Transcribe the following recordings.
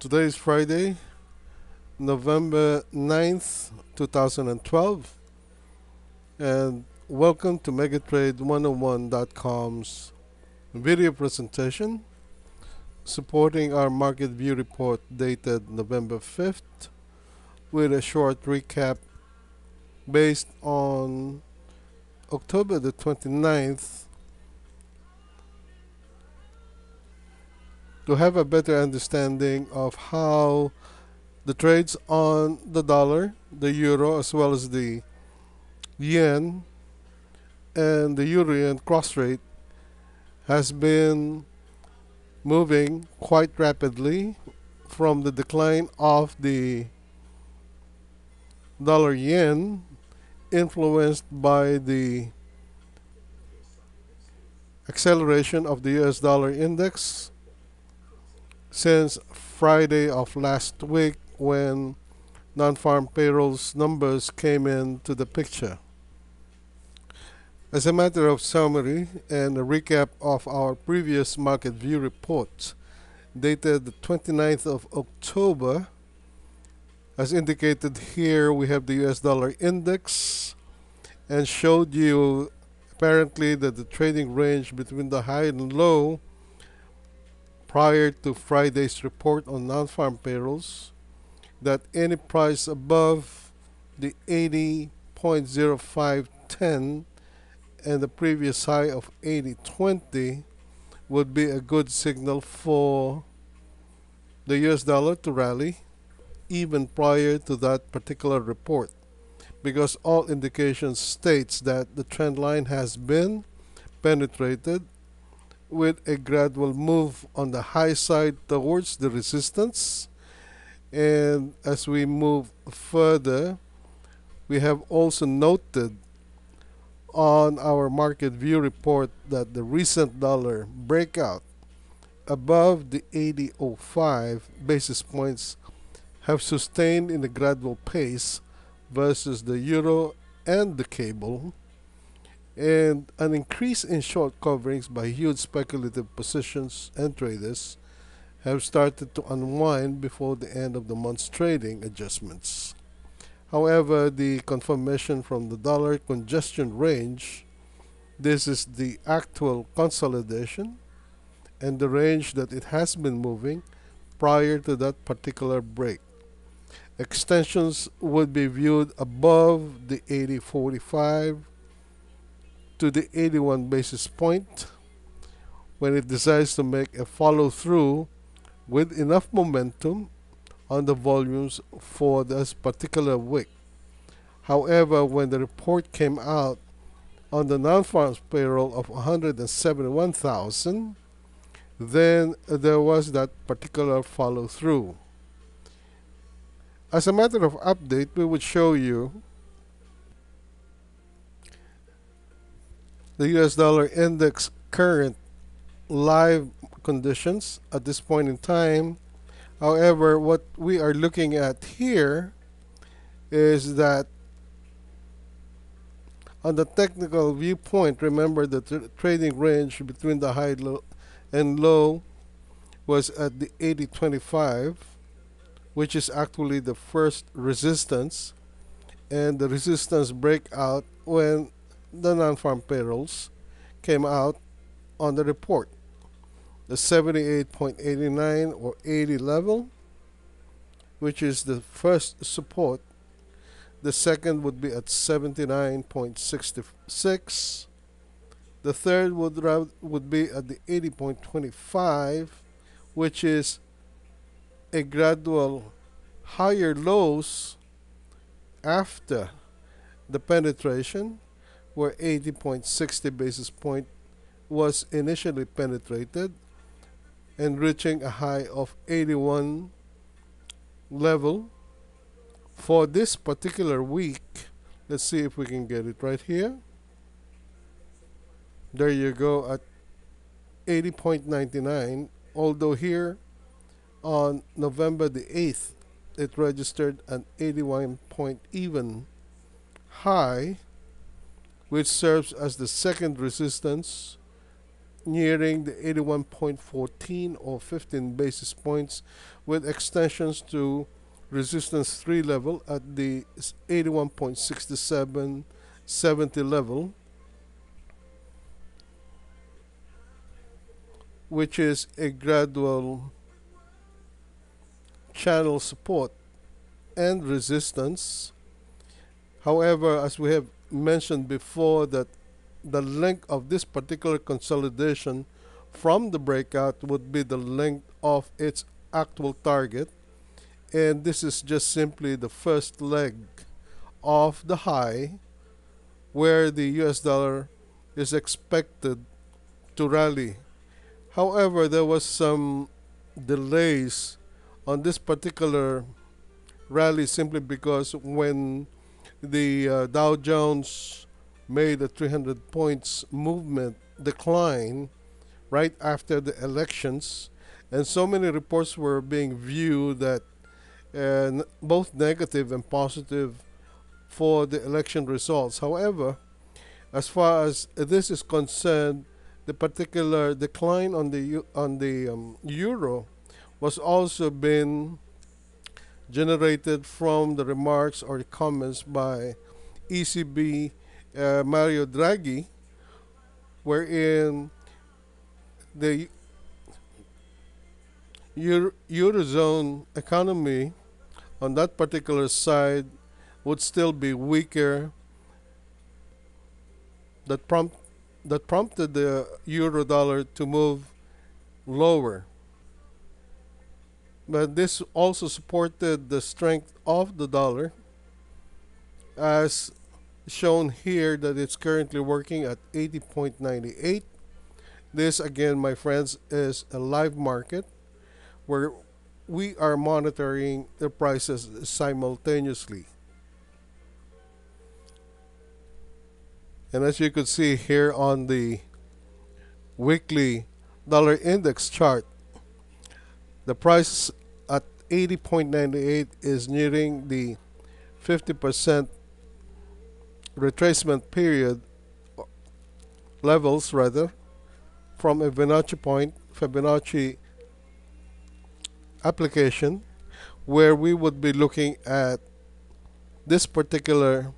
Today is Friday, November 9th, 2012, and welcome to Megatrade101.com's video presentation supporting our market view report dated November 5th with a short recap based on October the 29th to have a better understanding of how the trades on the dollar, the euro, as well as the yen and the euro yen cross rate has been moving quite rapidly from the decline of the dollar yen influenced by the acceleration of the US dollar index since Friday of last week when non-farm payrolls numbers came into the picture. As a matter of summary and a recap of our previous market view report dated the 29th of October, as indicated here we have the US dollar index and showed you apparently that the trading range between the high and low prior to Friday's report on non-farm payrolls that any price above the 80.0510 and the previous high of 80.20 would be a good signal for the US dollar to rally even prior to that particular report. Because all indications states that the trend line has been penetrated with a gradual move on the high side towards the resistance. And as we move further we have also noted on our market view report that the recent dollar breakout above the 8005 basis points have sustained in a gradual pace versus the euro and the cable and an increase in short coverings by huge speculative positions and traders have started to unwind before the end of the month's trading adjustments. However, the confirmation from the dollar congestion range, this is the actual consolidation and the range that it has been moving prior to that particular break. Extensions would be viewed above the 8045 to the 81 basis point when it decides to make a follow through with enough momentum on the volumes for this particular week. However, when the report came out on the non-farm payroll of 171,000, then there was that particular follow through. As a matter of update, we would show you the US dollar index current live conditions at this point in time. However, what we are looking at here is that on the technical viewpoint, remember the trading range between the high low and low was at the 8025, which is actually the first resistance, and the resistance breakout when the non-farm payrolls came out on the report. The 78.89 or 80 level, which is the first support. The second would be at 79.66. The third would would be at the 80.25, which is a gradual higher lows after the penetration where 80.60 basis point was initially penetrated and reaching a high of 81 level. For this particular week let's see if we can get it right here. There you go at 80.99 although here on November the 8th it registered an 81 point even high which serves as the second resistance nearing the 81.14 or 15 basis points with extensions to resistance 3 level at the 81.67 70 level which is a gradual channel support and resistance. However as we have mentioned before that the length of this particular consolidation from the breakout would be the length of its actual target and this is just simply the first leg of the high where the US dollar is expected to rally. However, there was some delays on this particular rally simply because when the uh, Dow Jones made a 300 points movement decline right after the elections and so many reports were being viewed that uh, both negative and positive for the election results. However, as far as this is concerned, the particular decline on the on the um, euro was also been generated from the remarks or the comments by ECB uh, Mario Draghi, wherein the Euro- Eurozone economy on that particular side would still be weaker that prompt that prompted the euro dollar to move lower but this also supported the strength of the dollar as shown here that it's currently working at 80.98 this again my friends is a live market where we are monitoring the prices simultaneously. And as you could see here on the weekly dollar index chart the price at 80.98 is nearing the 50% retracement period levels rather from a Fibonacci point Fibonacci application where we would be looking at this particular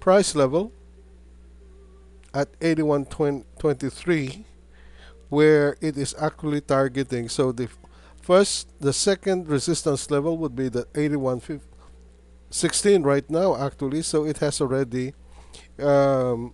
price level at 81.23 where it is actually targeting. So the first the second resistance level would be the 81.16 right now actually. So it has already um,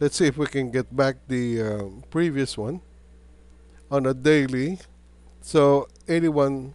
let's see if we can get back the uh, previous one on a daily. So 81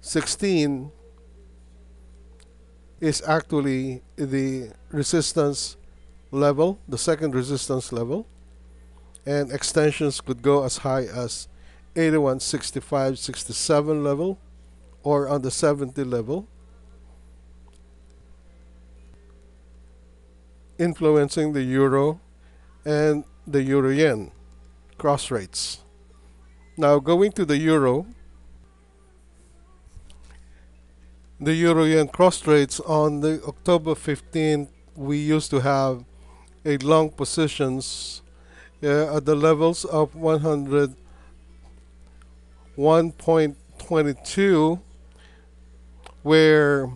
16 is actually the resistance level, the second resistance level, and extensions could go as high as 81, 65, 67 level or on the 70 level, influencing the euro and the euro yen cross rates. Now going to the euro, the euro yen cross rates on the October 15th we used to have a long positions uh, at the levels of 100 1.22 where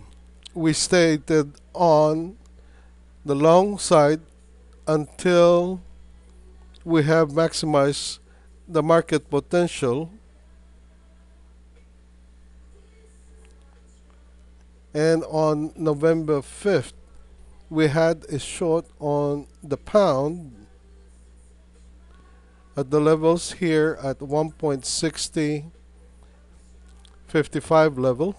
we stated on the long side until we have maximized the market potential. And on November 5th we had a short on the pound at the levels here at 1.60 55 level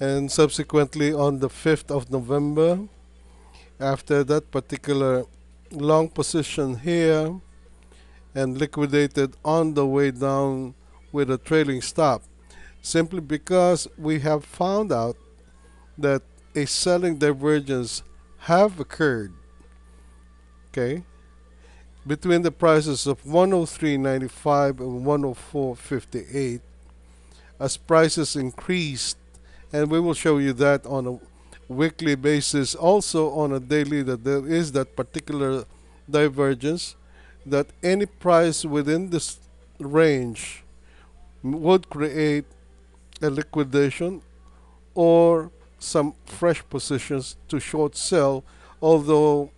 and subsequently on the 5th of November after that particular long position here and liquidated on the way down with a trailing stop simply because we have found out that a selling divergence have occurred okay between the prices of 103.95 and 104.58 as prices increased. And we will show you that on a weekly basis. Also on a daily that there is that particular divergence that any price within this range would create a liquidation or some fresh positions to short sell although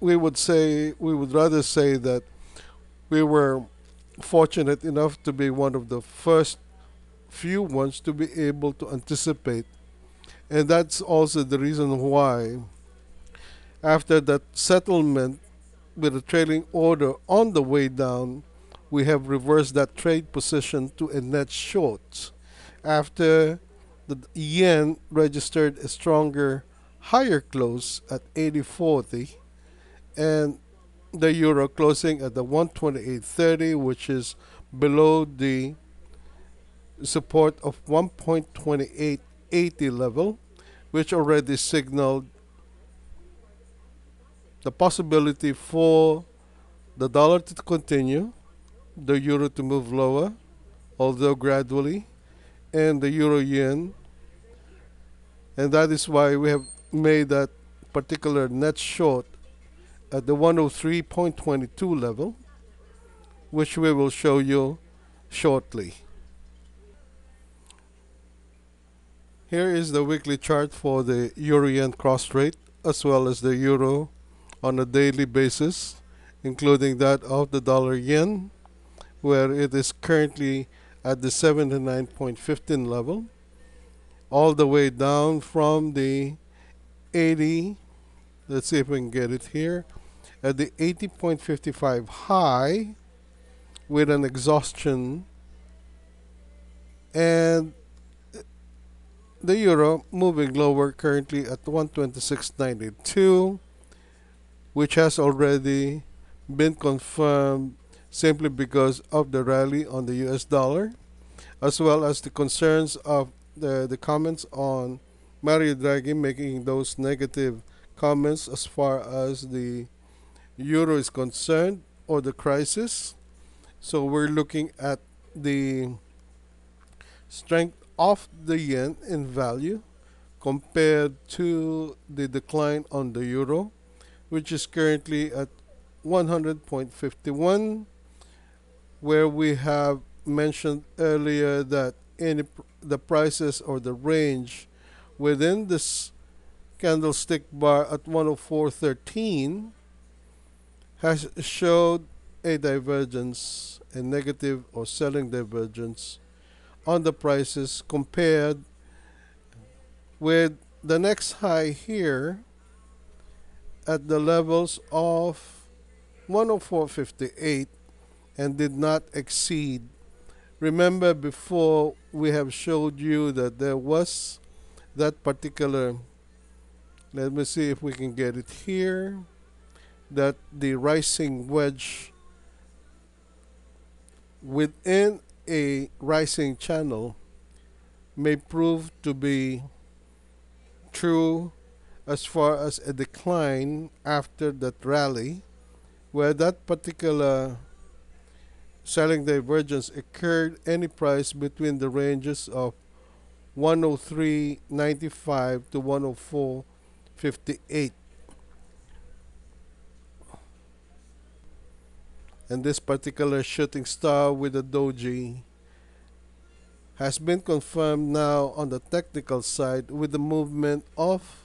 we would say we would rather say that we were fortunate enough to be one of the first few ones to be able to anticipate. And that's also the reason why after that settlement with a trailing order on the way down we have reversed that trade position to a net short. After the yen registered a stronger higher close at 80.40 and the euro closing at the 128.30 which is below the support of 1.2880 level which already signaled the possibility for the dollar to continue the euro to move lower although gradually and the euro yen and that is why we have made that particular net short at the 103.22 level, which we will show you shortly. Here is the weekly chart for the euro yen cross rate as well as the euro on a daily basis, including that of the dollar yen, where it is currently at the 79.15 level, all the way down from the 80. Let's see if we can get it here at the 80.55 high with an exhaustion and the euro moving lower currently at 126.92 which has already been confirmed simply because of the rally on the US dollar as well as the concerns of the, the comments on Mario Draghi making those negative comments as far as the euro is concerned or the crisis. So we're looking at the strength of the yen in value compared to the decline on the euro, which is currently at 100.51, where we have mentioned earlier that any the prices or the range within this candlestick bar at 104.13 has showed a divergence, a negative or selling divergence on the prices compared with the next high here at the levels of 104.58 and did not exceed. Remember before we have showed you that there was that particular, let me see if we can get it here that the rising wedge within a rising channel may prove to be true as far as a decline after that rally where that particular selling divergence occurred any price between the ranges of 103.95 to 104.58 and this particular shooting star with the doji has been confirmed now on the technical side with the movement of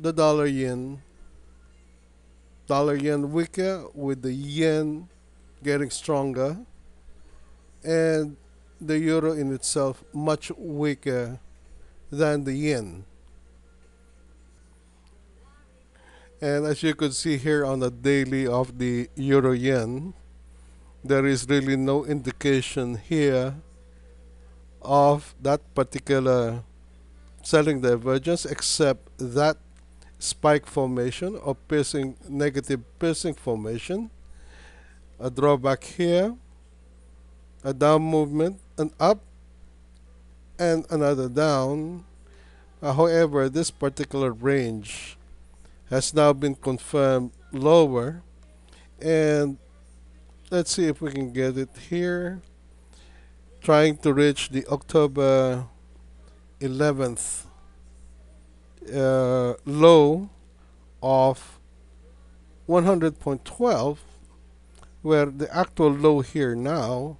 the dollar yen. Dollar yen weaker with the yen getting stronger and the euro in itself much weaker than the yen. And as you could see here on the daily of the euro yen, there is really no indication here of that particular selling divergence except that spike formation or piercing negative piercing formation a drawback here a down movement an up and another down. Uh, however this particular range has now been confirmed lower. And let's see if we can get it here. Trying to reach the October 11th uh, low of 100.12 where the actual low here now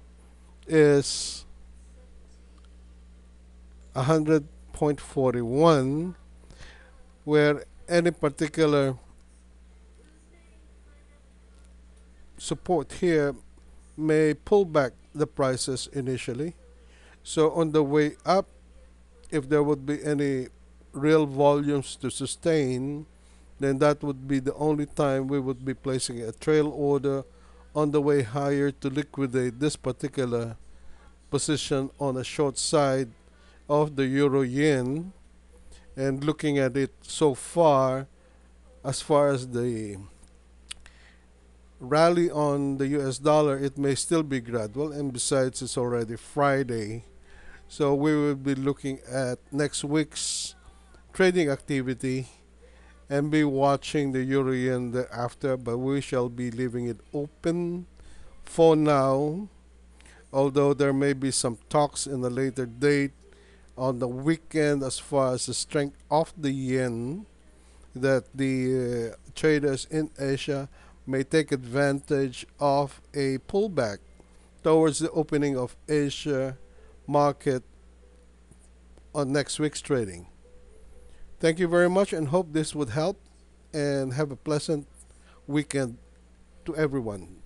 is 100.41 where any particular support here may pull back the prices initially. So on the way up if there would be any real volumes to sustain then that would be the only time we would be placing a trail order on the way higher to liquidate this particular position on a short side of the euro yen and looking at it so far as far as the rally on the US dollar it may still be gradual and besides it's already Friday. So we will be looking at next week's trading activity and be watching the yen thereafter but we shall be leaving it open for now although there may be some talks in a later date on the weekend as far as the strength of the yen that the uh, traders in Asia may take advantage of a pullback towards the opening of Asia market on next week's trading. Thank you very much and hope this would help and have a pleasant weekend to everyone.